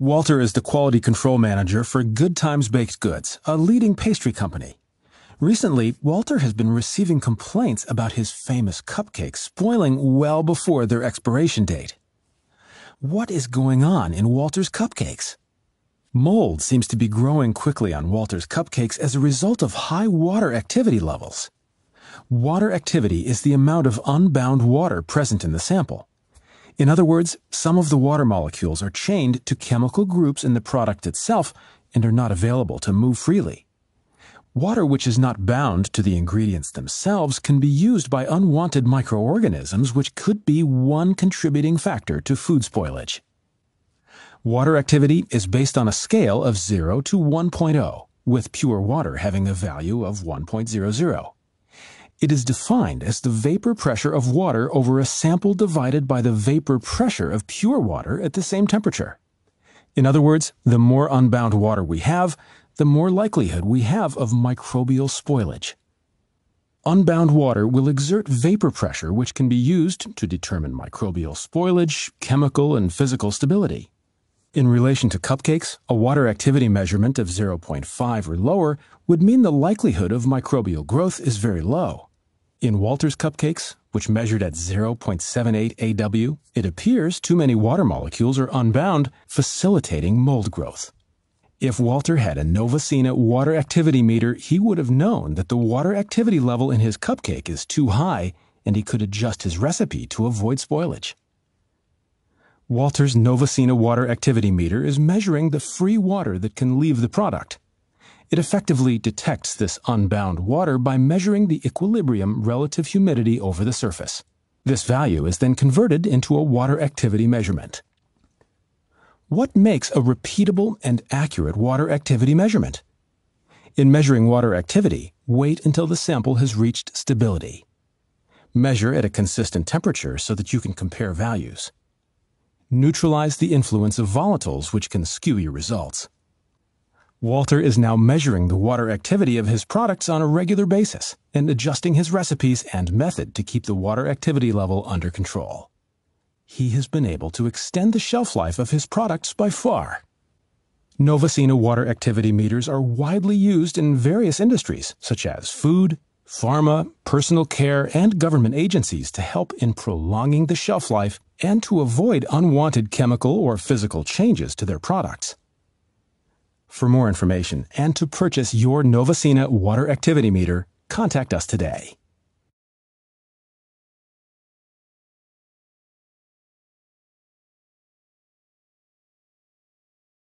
Walter is the quality control manager for Good Times Baked Goods, a leading pastry company. Recently, Walter has been receiving complaints about his famous cupcakes spoiling well before their expiration date. What is going on in Walter's cupcakes? Mold seems to be growing quickly on Walter's cupcakes as a result of high water activity levels. Water activity is the amount of unbound water present in the sample. In other words, some of the water molecules are chained to chemical groups in the product itself and are not available to move freely. Water which is not bound to the ingredients themselves can be used by unwanted microorganisms which could be one contributing factor to food spoilage. Water activity is based on a scale of 0 to 1.0, with pure water having a value of 1.00. It is defined as the vapor pressure of water over a sample divided by the vapor pressure of pure water at the same temperature. In other words, the more unbound water we have, the more likelihood we have of microbial spoilage. Unbound water will exert vapor pressure which can be used to determine microbial spoilage, chemical and physical stability. In relation to cupcakes, a water activity measurement of 0.5 or lower would mean the likelihood of microbial growth is very low. In Walter's cupcakes, which measured at 0.78 AW, it appears too many water molecules are unbound, facilitating mold growth. If Walter had a Novasina water activity meter, he would have known that the water activity level in his cupcake is too high and he could adjust his recipe to avoid spoilage. Walter's Novasina water activity meter is measuring the free water that can leave the product. It effectively detects this unbound water by measuring the equilibrium relative humidity over the surface. This value is then converted into a water activity measurement. What makes a repeatable and accurate water activity measurement? In measuring water activity, wait until the sample has reached stability. Measure at a consistent temperature so that you can compare values neutralize the influence of volatiles which can skew your results. Walter is now measuring the water activity of his products on a regular basis and adjusting his recipes and method to keep the water activity level under control. He has been able to extend the shelf life of his products by far. Novasina water activity meters are widely used in various industries such as food, pharma, personal care, and government agencies to help in prolonging the shelf life and to avoid unwanted chemical or physical changes to their products. For more information and to purchase your Novasina water activity meter, contact us today.